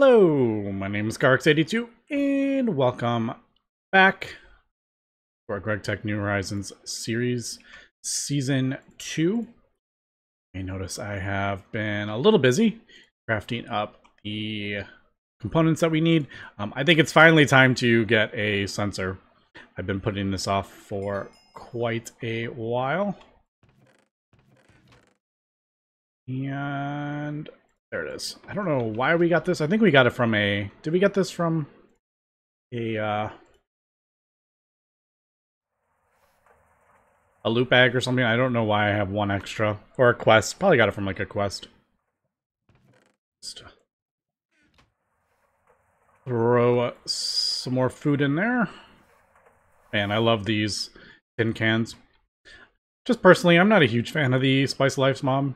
Hello, my name is Kharax82, and welcome back to our GregTech New Horizons series, Season 2. You notice I have been a little busy crafting up the components that we need. Um, I think it's finally time to get a sensor. I've been putting this off for quite a while. And there it is. I don't know why we got this. I think we got it from a... Did we get this from a... Uh, a loot bag or something? I don't know why I have one extra. Or a quest. Probably got it from like a quest. Just throw some more food in there. Man, I love these tin cans. Just personally, I'm not a huge fan of the Spice Life's Mom.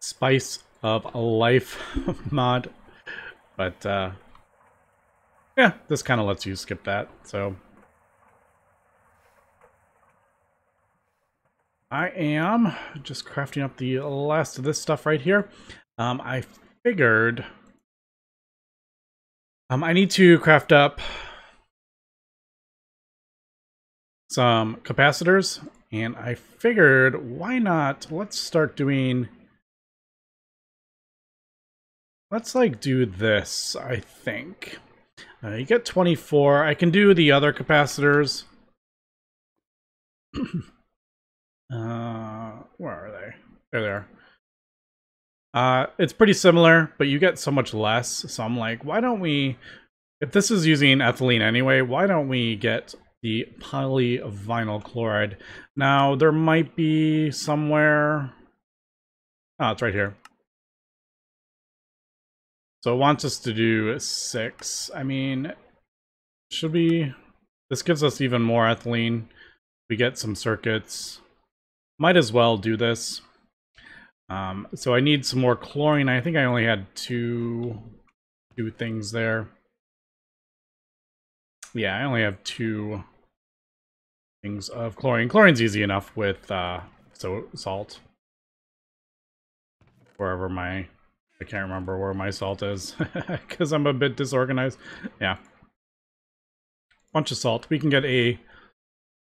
Spice of a Life mod. But, uh, yeah, this kind of lets you skip that, so. I am just crafting up the last of this stuff right here. Um, I figured um, I need to craft up some capacitors, and I figured why not, let's start doing Let's like do this, I think. Uh, you get 24. I can do the other capacitors. uh, where are they? There they are. Uh, it's pretty similar, but you get so much less. So I'm like, why don't we, if this is using ethylene anyway, why don't we get the polyvinyl chloride? Now, there might be somewhere, oh, it's right here. So it wants us to do six. I mean, should we... This gives us even more ethylene. We get some circuits. Might as well do this. Um, so I need some more chlorine. I think I only had two, two things there. Yeah, I only have two things of chlorine. Chlorine's easy enough with uh, so salt. Wherever my I can't remember where my salt is because I'm a bit disorganized. Yeah. Bunch of salt. We can get a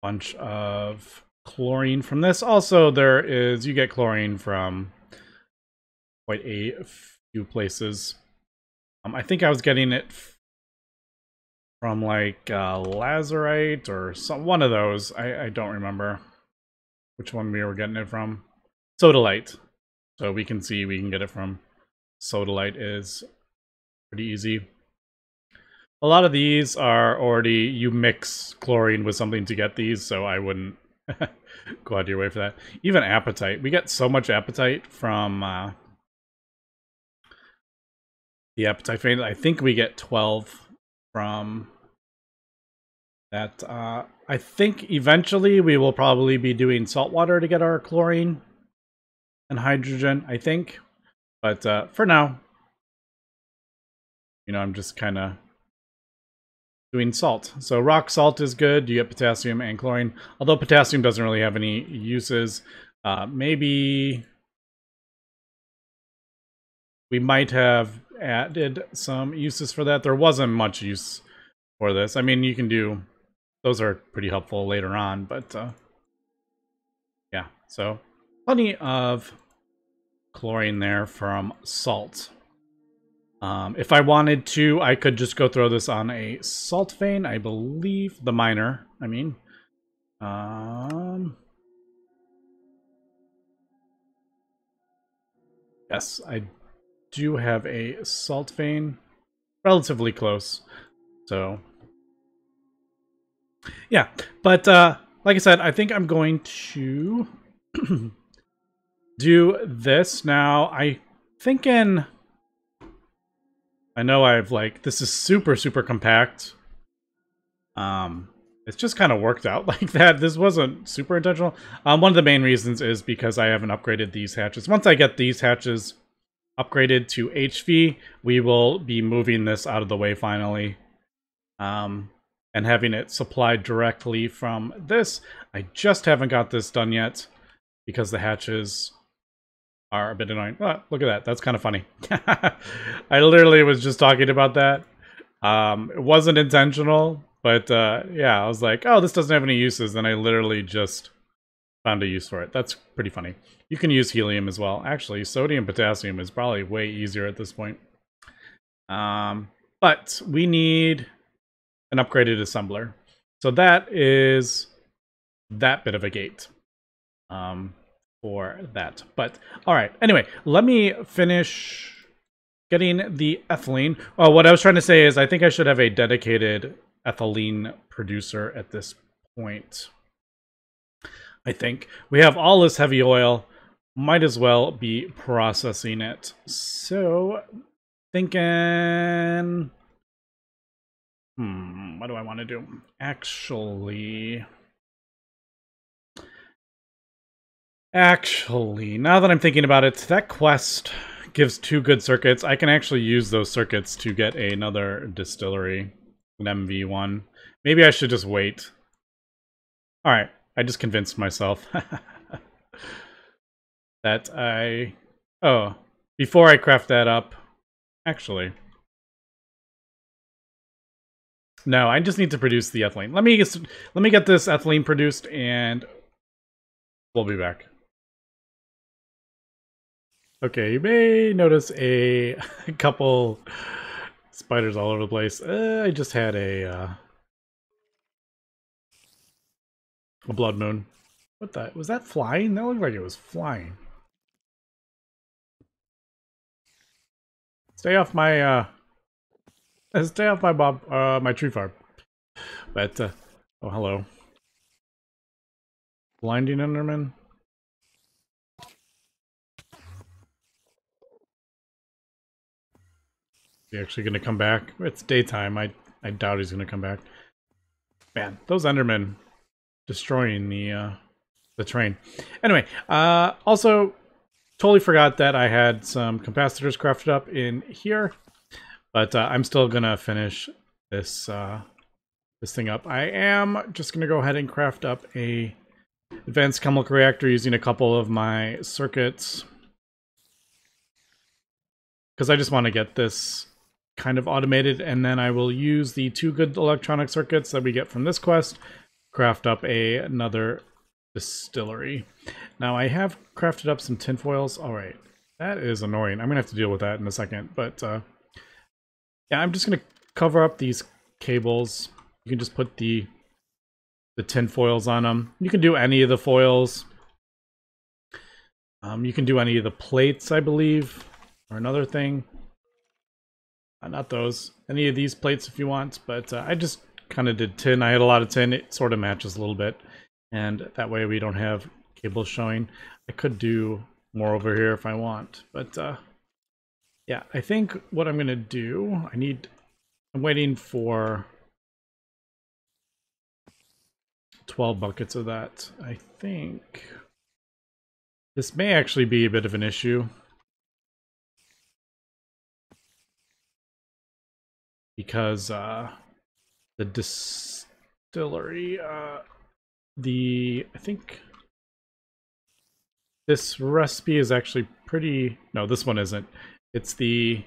bunch of chlorine from this. Also, there is, you get chlorine from quite a few places. Um, I think I was getting it from like uh, lazurite or some one of those. I, I don't remember which one we were getting it from. Sodalite. So we can see we can get it from sodalite is pretty easy. A lot of these are already, you mix chlorine with something to get these, so I wouldn't go out of your way for that. Even apatite. We get so much apatite from uh, the vein. I think we get 12 from that. Uh, I think eventually we will probably be doing salt water to get our chlorine and hydrogen, I think. But uh, for now, you know, I'm just kind of doing salt. So rock salt is good. You get potassium and chlorine. Although potassium doesn't really have any uses. Uh, maybe we might have added some uses for that. There wasn't much use for this. I mean, you can do, those are pretty helpful later on, but uh, yeah, so plenty of chlorine there from salt. Um, if I wanted to, I could just go throw this on a salt vein, I believe. The miner, I mean. Um, yes, I do have a salt vein. Relatively close. So, yeah. But, uh, like I said, I think I'm going to do this now. I thinking. I know I've like this is super super compact. Um, it's just kind of worked out like that. This wasn't super intentional. Um, one of the main reasons is because I haven't upgraded these hatches. Once I get these hatches upgraded to HV, we will be moving this out of the way finally. Um, and having it supplied directly from this. I just haven't got this done yet because the hatches are a bit annoying. Look at that. That's kind of funny. I literally was just talking about that. Um, it wasn't intentional, but uh, yeah, I was like, oh, this doesn't have any uses. And I literally just found a use for it. That's pretty funny. You can use helium as well. Actually, sodium potassium is probably way easier at this point. Um, but we need an upgraded assembler. So that is that bit of a gate. Um, for that. But all right. Anyway, let me finish getting the ethylene. Oh, what I was trying to say is I think I should have a dedicated ethylene producer at this point. I think we have all this heavy oil. Might as well be processing it. So, thinking. Hmm, what do I want to do? Actually. Actually, now that I'm thinking about it, that quest gives two good circuits. I can actually use those circuits to get another distillery, an MV1. Maybe I should just wait. Alright, I just convinced myself that I... Oh, before I craft that up... Actually... No, I just need to produce the ethylene. Let me let me get this ethylene produced and we'll be back. Okay, you may notice a, couple spiders all over the place. Uh, I just had a uh, a blood moon. What the was that flying? That looked like it was flying. Stay off my uh stay off my bob uh my tree farm. But uh oh hello. Blinding Enderman. He actually going to come back? It's daytime. I I doubt he's going to come back. Man, those Endermen destroying the uh, the train. Anyway, uh, also totally forgot that I had some capacitors crafted up in here, but uh, I'm still gonna finish this uh, this thing up. I am just gonna go ahead and craft up a advanced chemical reactor using a couple of my circuits because I just want to get this kind of automated, and then I will use the two good electronic circuits that we get from this quest, craft up a, another distillery. Now I have crafted up some tinfoils. All right, that is annoying. I'm gonna have to deal with that in a second, but uh, yeah, I'm just gonna cover up these cables. You can just put the the tin foils on them. You can do any of the foils. Um, you can do any of the plates, I believe, or another thing. Uh, not those. Any of these plates if you want, but uh, I just kind of did tin. I had a lot of tin. It sort of matches a little bit. And that way we don't have cables showing. I could do more over here if I want. But uh, yeah, I think what I'm going to do, I need, I'm waiting for 12 buckets of that. I think this may actually be a bit of an issue. Because uh, the distillery, uh, the I think this recipe is actually pretty. No, this one isn't. It's the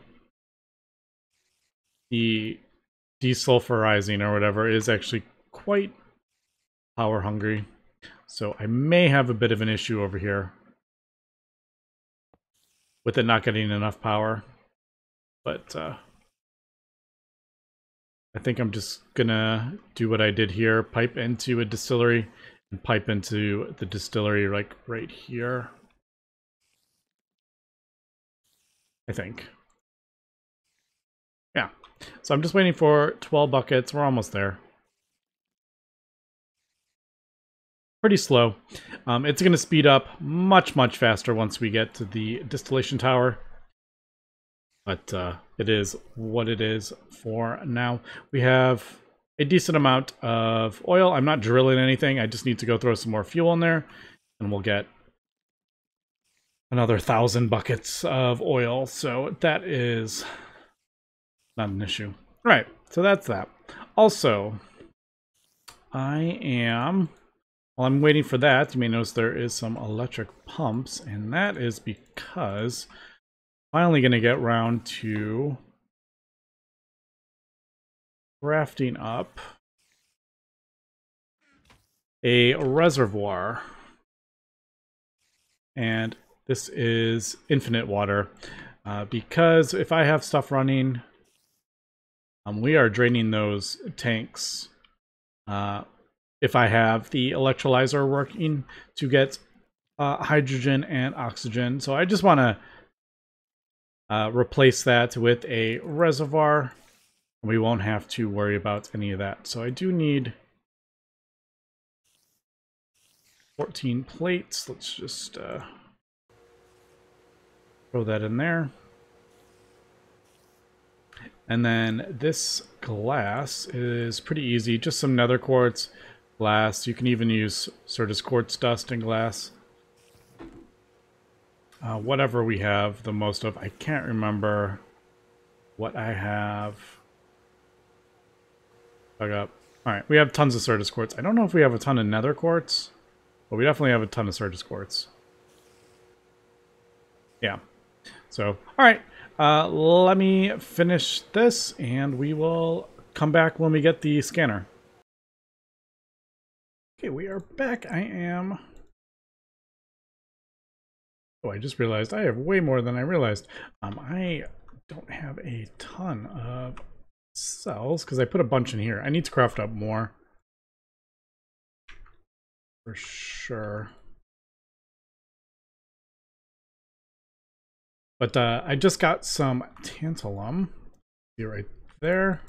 the desulfurizing or whatever is actually quite power hungry. So I may have a bit of an issue over here with it not getting enough power. But uh, I think I'm just gonna do what I did here, pipe into a distillery and pipe into the distillery like right here. I think. Yeah. So I'm just waiting for 12 buckets. We're almost there. Pretty slow. Um, it's going to speed up much, much faster once we get to the distillation tower. But uh, it is what it is for now. We have a decent amount of oil. I'm not drilling anything. I just need to go throw some more fuel in there. And we'll get another thousand buckets of oil. So that is not an issue. All right, so that's that. Also, I am while I'm waiting for that, you may notice there is some electric pumps, and that is because finally going to get round to crafting up a reservoir. And this is infinite water. Uh, because if I have stuff running, um, we are draining those tanks. Uh, if I have the electrolyzer working to get uh, hydrogen and oxygen. So I just want to uh, replace that with a reservoir. We won't have to worry about any of that. So I do need 14 plates. Let's just uh, throw that in there. And then this glass is pretty easy. Just some nether quartz glass. You can even use Certus quartz dust and glass. Uh, whatever we have the most of. I can't remember what I have. Dug up. Alright, we have tons of Certus quartz. I don't know if we have a ton of nether quartz, but we definitely have a ton of Certus quartz. Yeah. So, alright. Uh, let me finish this and we will come back when we get the scanner. Okay, we are back. I am... Oh, I just realized I have way more than I realized. Um, I don't have a ton of cells because I put a bunch in here. I need to craft up more. For sure. But uh, I just got some tantalum. See right there.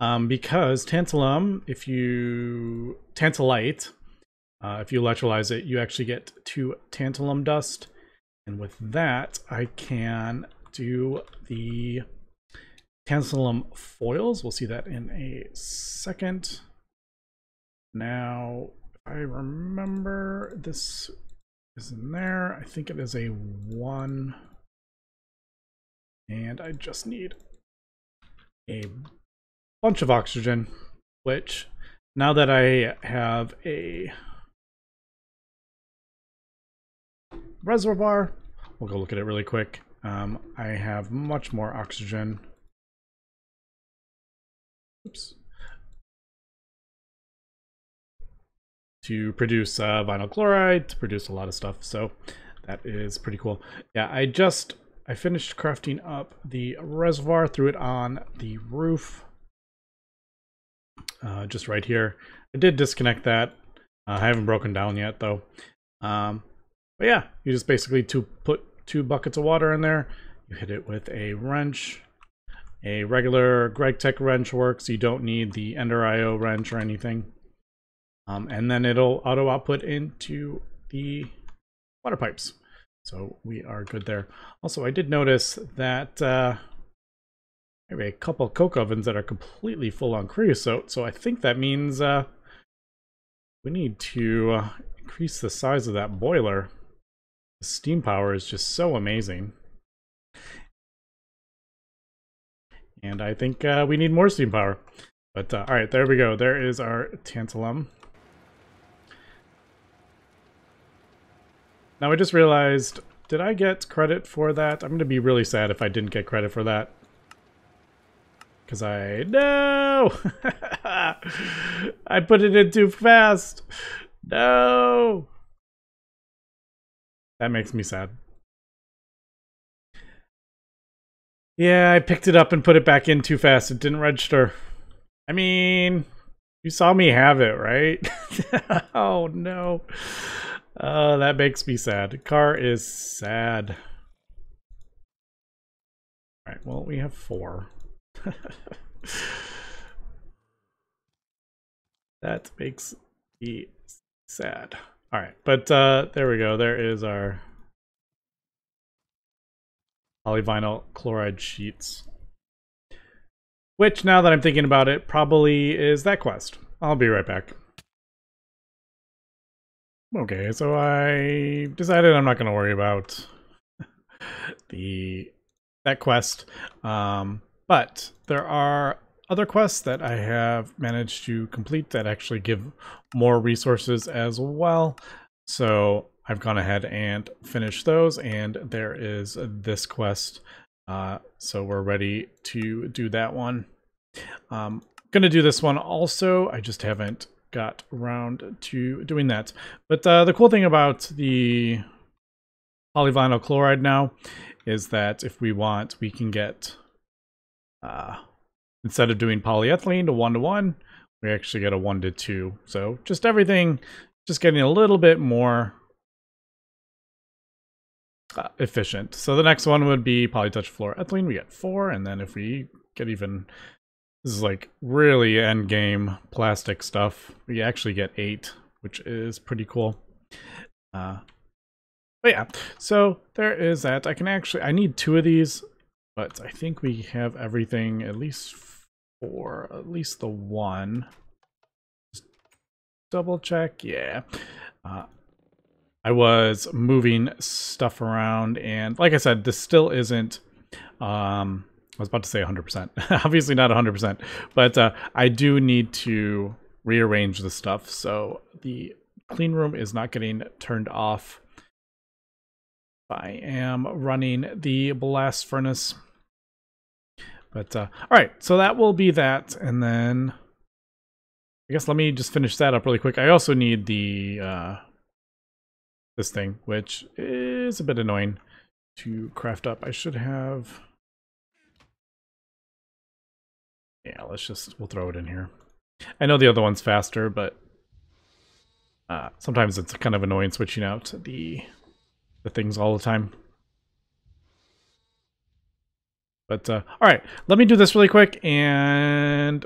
Um, because tantalum, if you tantalite, uh, if you electrolyze it, you actually get two tantalum dust. And with that, I can do the tantalum foils. We'll see that in a second. Now, I remember this is in there. I think it is a one. And I just need a bunch of oxygen, which now that I have a reservoir, we'll go look at it really quick. Um, I have much more oxygen. Oops. To produce uh, vinyl chloride, to produce a lot of stuff. So that is pretty cool. Yeah, I just, I finished crafting up the reservoir, threw it on the roof uh, just right here. I did disconnect that. Uh, I haven't broken down yet though. Um, but yeah, you just basically to put two buckets of water in there. You hit it with a wrench. A regular GregTech wrench works. You don't need the Ender IO wrench or anything. Um, and then it'll auto output into the water pipes. So we are good there. Also, I did notice that uh, Maybe a couple coke ovens that are completely full on creosote, so I think that means uh, we need to uh, increase the size of that boiler. Steam power is just so amazing. And I think uh, we need more steam power. But uh, alright, there we go. There is our tantalum. Now I just realized, did I get credit for that? I'm going to be really sad if I didn't get credit for that. Because I... No! I put it in too fast! No! That makes me sad. Yeah, I picked it up and put it back in too fast. It didn't register. I mean, you saw me have it, right? oh, no. Oh, that makes me sad. Car is sad. All right, well, we have four. that makes me sad. All right, but uh, there we go. There is our polyvinyl chloride sheets. Which, now that I'm thinking about it, probably is that quest. I'll be right back. Okay, so I decided I'm not going to worry about the that quest. Um, but there are other quests that I have managed to complete that actually give more resources as well. So I've gone ahead and finished those, and there is this quest. Uh, so we're ready to do that one. Um, gonna do this one also. I just haven't got around to doing that. But uh, the cool thing about the polyvinyl chloride now is that if we want, we can get, uh, instead of doing polyethylene to one to one, we actually get a one to two. So just everything, just getting a little bit more uh, efficient. So the next one would be polytetrafluoroethylene. We get four, and then if we get even, this is like really end game plastic stuff. We actually get eight, which is pretty cool. Uh, but yeah, so there is that. I can actually, I need two of these, but I think we have everything at least for at least the one. Just double check, yeah. Uh, I was moving stuff around, and like I said, this still isn't. Um, I was about to say 100%. Obviously not 100%, but uh, I do need to rearrange the stuff. So the clean room is not getting turned off I am running the blast furnace. But, uh, all right, so that will be that. And then I guess let me just finish that up really quick. I also need the, uh, this thing, which is a bit annoying to craft up. I should have, yeah, let's just, we'll throw it in here. I know the other one's faster, but uh, sometimes it's kind of annoying switching out the the things all the time. But, uh, alright, let me do this really quick, and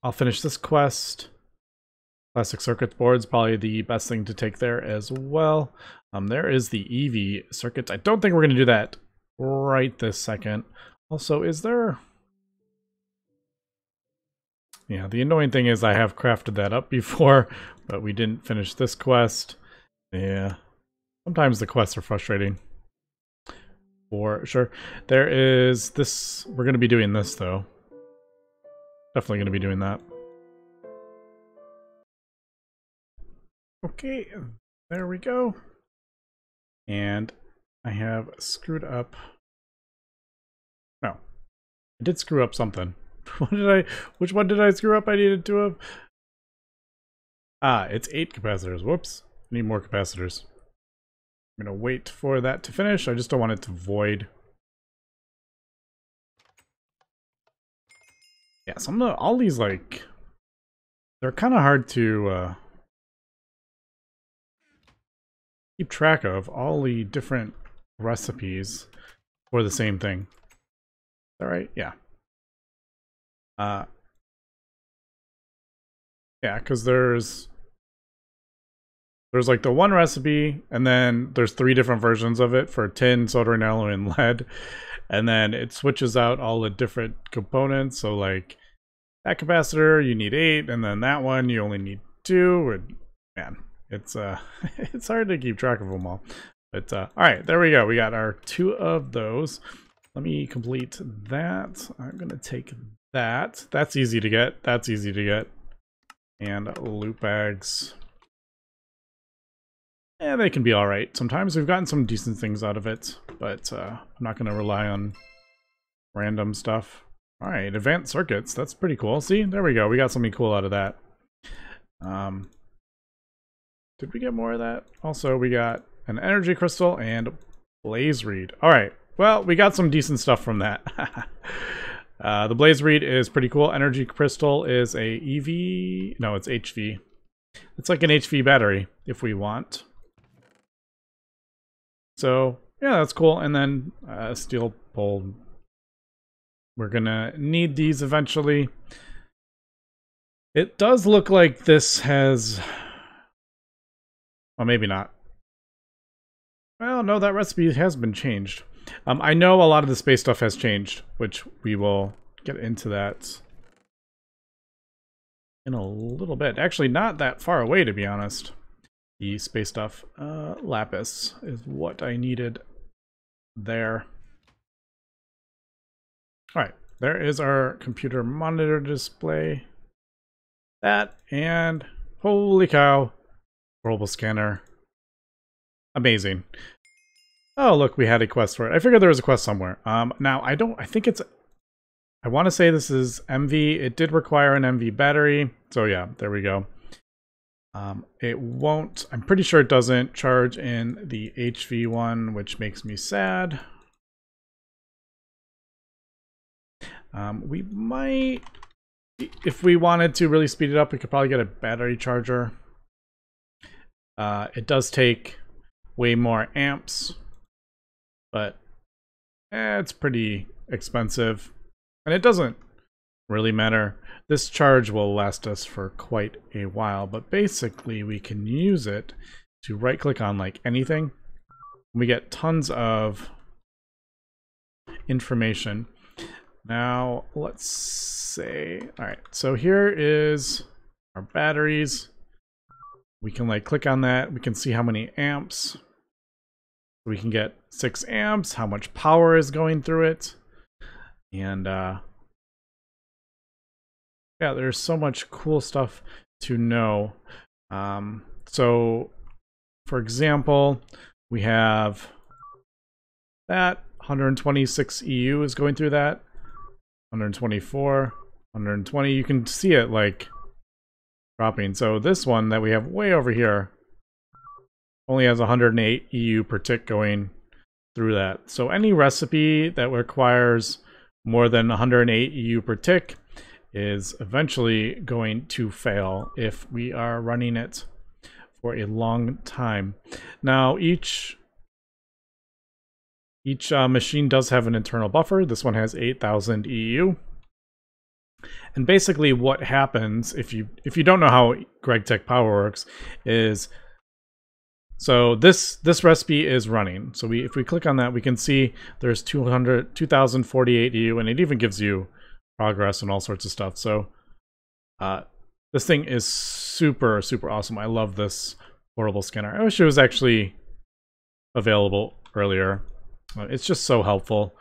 I'll finish this quest. Plastic circuit board's probably the best thing to take there as well. Um, there is the EV circuits. I don't think we're going to do that right this second. Also, is there... Yeah, the annoying thing is I have crafted that up before, but we didn't finish this quest. Yeah, Sometimes the quests are frustrating. For sure. There is this... We're going to be doing this, though. Definitely going to be doing that. Okay, there we go. And I have screwed up... No. I did screw up something. what did I... Which one did I screw up I needed to have? Ah, it's eight capacitors. Whoops. I need more capacitors. I'm going to wait for that to finish. I just don't want it to void. Yeah, some of the, all these, like, they're kind of hard to uh, keep track of, all the different recipes for the same thing. All right. Yeah. Uh, yeah, because there's there's like the one recipe, and then there's three different versions of it for tin, soldering alloy, and lead. And then it switches out all the different components. So like that capacitor, you need eight, and then that one you only need two. And man, it's uh it's hard to keep track of them all. But uh, all right, there we go. We got our two of those. Let me complete that. I'm gonna take that. That's easy to get. That's easy to get. And loot bags. Yeah, they can be alright. Sometimes we've gotten some decent things out of it, but uh, I'm not going to rely on random stuff. Alright, advanced circuits. That's pretty cool. See, there we go. We got something cool out of that. Um, did we get more of that? Also, we got an energy crystal and blaze reed. Alright, well, we got some decent stuff from that. uh, the blaze reed is pretty cool. Energy crystal is a EV... No, it's HV. It's like an HV battery, if we want. So yeah, that's cool. And then uh, steel pole. We're gonna need these eventually. It does look like this has... Well, maybe not. Well, no, that recipe has been changed. Um, I know a lot of the space stuff has changed, which we will get into that in a little bit. Actually, not that far away, to be honest the space stuff. Uh, lapis is what I needed there. All right, there is our computer monitor display. That and holy cow, portable scanner. Amazing. Oh, look, we had a quest for it. I figured there was a quest somewhere. Um, now, I don't, I think it's, I want to say this is MV. It did require an MV battery. So yeah, there we go. Um, it won't, I'm pretty sure it doesn't charge in the HV one, which makes me sad. Um, we might, if we wanted to really speed it up, we could probably get a battery charger. Uh, it does take way more amps but eh, it's pretty expensive. And it doesn't really matter. This charge will last us for quite a while, but basically we can use it to right click on like anything. We get tons of information. Now let's say, all right, so here is our batteries. We can like click on that. We can see how many amps we can get 6 amps, how much power is going through it. And uh, yeah, there's so much cool stuff to know. Um, so, for example, we have that 126 EU is going through that. 124, 120. You can see it like dropping. So this one that we have way over here only has 108 EU per tick going through that. So any recipe that requires more than 108 EU per tick is eventually going to fail if we are running it for a long time. Now each each uh, machine does have an internal buffer. This one has 8000 EU. And basically what happens if you if you don't know how GregTech Power works is so this this recipe is running. So we if we click on that, we can see there's 200 2048 EU, and it even gives you progress and all sorts of stuff. So uh, this thing is super super awesome. I love this portable scanner. I wish it was actually available earlier. Uh, it's just so helpful.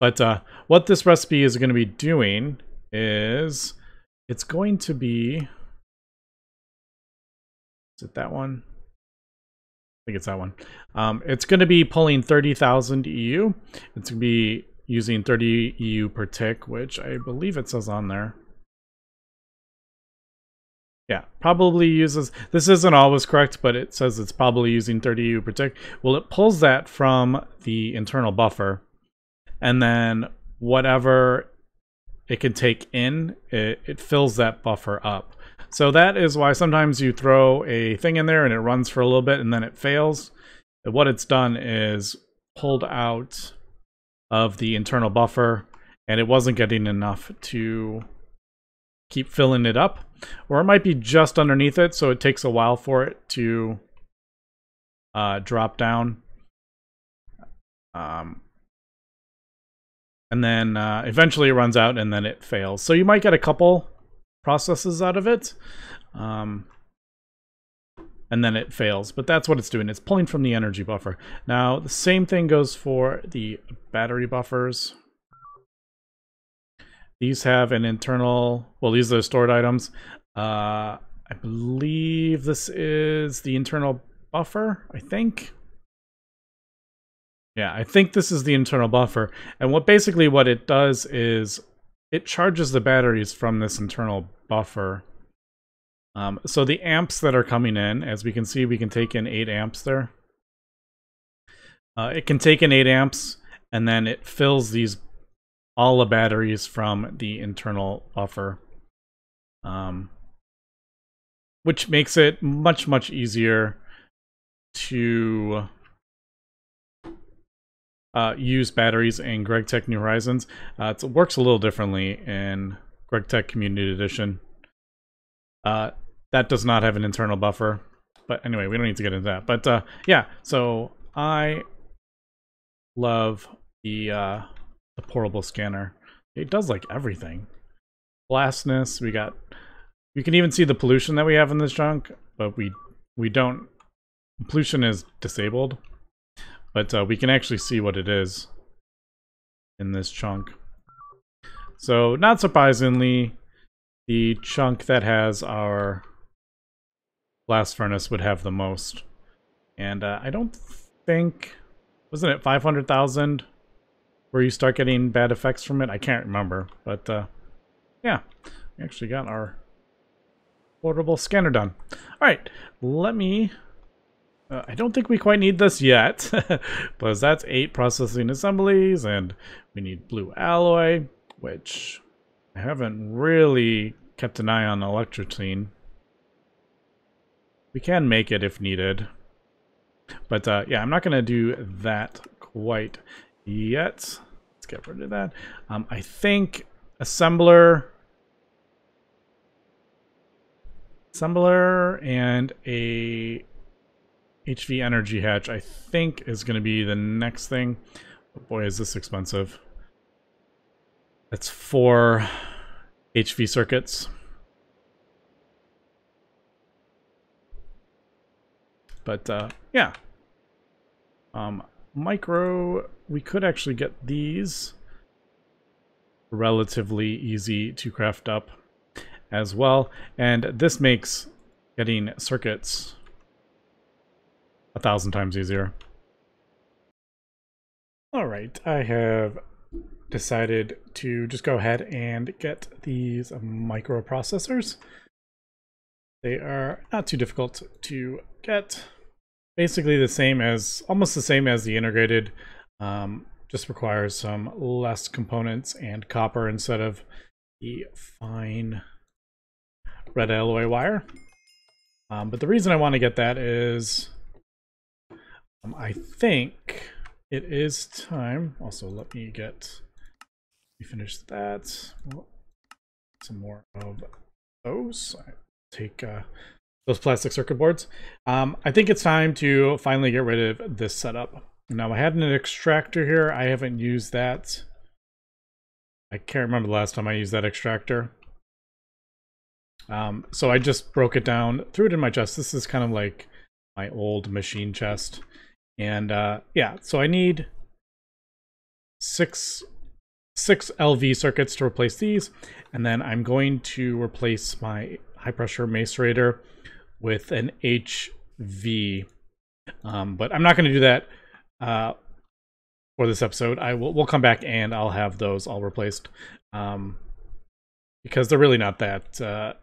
But uh, what this recipe is going to be doing is it's going to be is it that one? I think it's that one. Um, it's going to be pulling 30,000 EU. It's going to be using 30 EU per tick, which I believe it says on there. Yeah, probably uses, this isn't always correct, but it says it's probably using 30 EU per tick. Well, it pulls that from the internal buffer, and then whatever it can take in, it, it fills that buffer up. So that is why sometimes you throw a thing in there and it runs for a little bit and then it fails. What it's done is pulled out of the internal buffer and it wasn't getting enough to keep filling it up. Or it might be just underneath it, so it takes a while for it to uh, drop down. Um, and then uh, eventually it runs out and then it fails. So you might get a couple processes out of it. Um, and then it fails. But that's what it's doing. It's pulling from the energy buffer. Now, the same thing goes for the battery buffers. These have an internal, well, these are the stored items. Uh, I believe this is the internal buffer, I think. Yeah, I think this is the internal buffer. And what basically what it does is it charges the batteries from this internal buffer. Um, so the amps that are coming in, as we can see, we can take in 8 amps there. Uh, it can take in 8 amps, and then it fills these all the batteries from the internal buffer. Um, which makes it much, much easier to uh, use batteries in GregTech New Horizons. Uh, it works a little differently in GregTech Community Edition. Uh, that does not have an internal buffer. But anyway, we don't need to get into that. But uh, yeah, so I love the, uh, the portable scanner. It does like everything. Blastness, we got... You can even see the pollution that we have in this junk, but we we don't... Pollution is disabled. But uh, we can actually see what it is in this chunk. So not surprisingly, the chunk that has our blast furnace would have the most. And uh, I don't think, wasn't it 500,000 where you start getting bad effects from it? I can't remember, but uh, yeah, we actually got our portable scanner done. All right, let me uh, I don't think we quite need this yet, because that's eight processing assemblies, and we need blue alloy, which I haven't really kept an eye on electrotine. We can make it if needed. But uh, yeah, I'm not going to do that quite yet. Let's get rid of that. Um, I think assembler, assembler and a HV energy hatch, I think, is going to be the next thing. But boy, is this expensive. That's four HV circuits. But, uh, yeah. Um, micro, we could actually get these relatively easy to craft up as well. And this makes getting circuits a thousand times easier. All right, I have decided to just go ahead and get these microprocessors. They are not too difficult to get. Basically the same as, almost the same as the integrated, um, just requires some less components and copper instead of the fine red alloy wire. Um, but the reason I want to get that is um, I think it is time. Also, let me get me finish that. Some more of those. I take uh, those plastic circuit boards. Um, I think it's time to finally get rid of this setup. Now I had an extractor here. I haven't used that. I can't remember the last time I used that extractor. Um, so I just broke it down, threw it in my chest. This is kind of like my old machine chest. And uh, yeah, so I need six six LV circuits to replace these, and then I'm going to replace my high pressure macerator with an HV. Um, but I'm not going to do that uh, for this episode. I will we'll come back and I'll have those all replaced um, because they're really not that uh,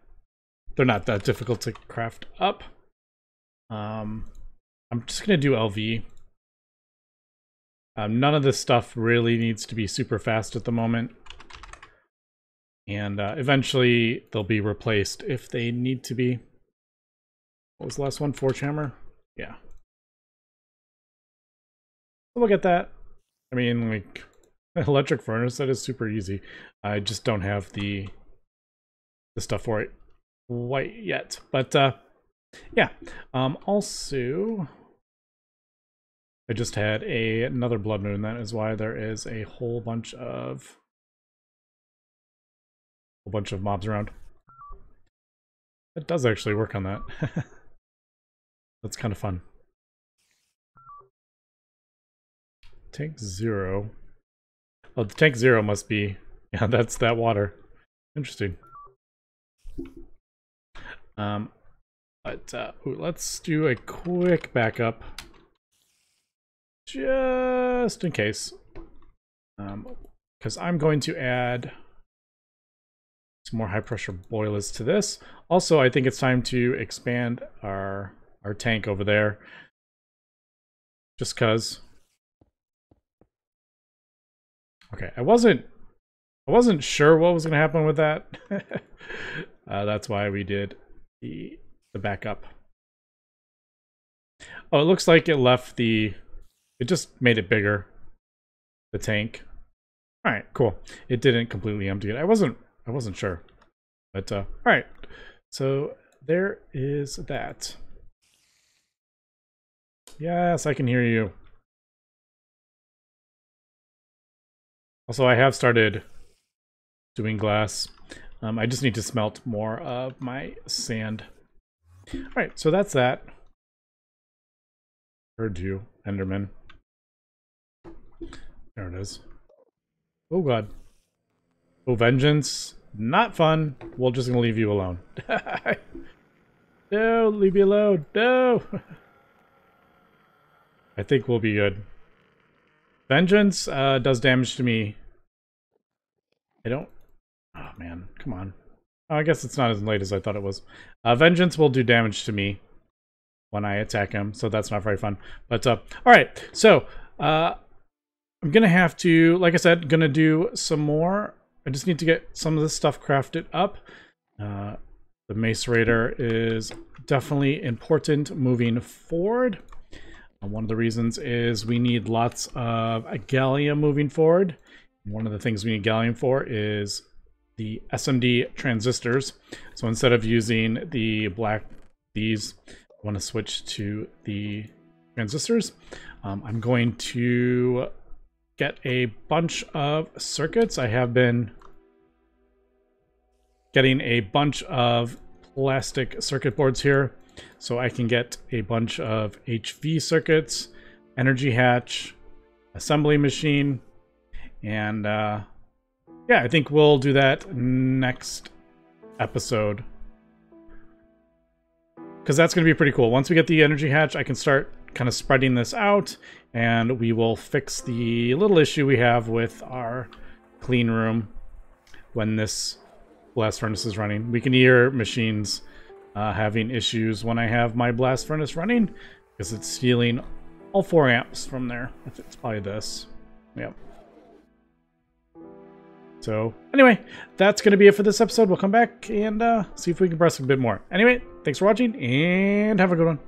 they're not that difficult to craft up. Um, I'm just going to do LV. Um, none of this stuff really needs to be super fast at the moment. And uh, eventually they'll be replaced if they need to be. What was the last one? Forge hammer? Yeah. Look at that. I mean, like, electric furnace, that is super easy. I just don't have the, the stuff for it quite yet. But, uh, yeah. Um, also, I just had a, another blood moon. That is why there is a whole bunch of a bunch of mobs around. It does actually work on that. That's kind of fun. Tank zero. Oh, the tank zero must be... Yeah, that's that water. Interesting. Um, but uh, let's do a quick backup just in case. Um because um, I'm going to add some more high pressure boilers to this. Also, I think it's time to expand our our tank over there. Just cause. Okay, I wasn't I wasn't sure what was gonna happen with that. uh, that's why we did the the backup. Oh, it looks like it left the it just made it bigger. The tank. Alright, cool. It didn't completely empty it. I wasn't I wasn't sure. But uh alright. So there is that. Yes, I can hear you. Also, I have started doing glass. Um, I just need to smelt more of my sand. All right, so that's that. Heard you, Enderman. There it is. Oh god. Oh, vengeance. Not fun. We're just gonna leave you alone. no, leave me alone. No. I think we'll be good. Vengeance uh, does damage to me. I don't... Oh, man. Come on. Oh, I guess it's not as late as I thought it was. Uh, Vengeance will do damage to me when I attack him, so that's not very fun. But, uh, alright. So, uh, I'm gonna have to, like I said, gonna do some more. I just need to get some of this stuff crafted up. Uh, the Macerator is definitely important moving forward. one of the reasons is we need lots of gallium moving forward. One of the things we need gallium for is the SMD transistors. So instead of using the black these, I want to switch to the transistors. Um, I'm going to get a bunch of circuits. I have been getting a bunch of plastic circuit boards here so I can get a bunch of HV circuits, energy hatch, assembly machine, and uh, yeah, I think we'll do that next episode. Because that's going to be pretty cool. Once we get the energy hatch, I can start kind of spreading this out and we will fix the little issue we have with our clean room when this blast furnace is running. We can hear machines uh, having issues when I have my blast furnace running because it's stealing all four amps from there. It's probably this. Yep. So anyway, that's going to be it for this episode. We'll come back and uh, see if we can press a bit more. Anyway, thanks for watching and have a good one.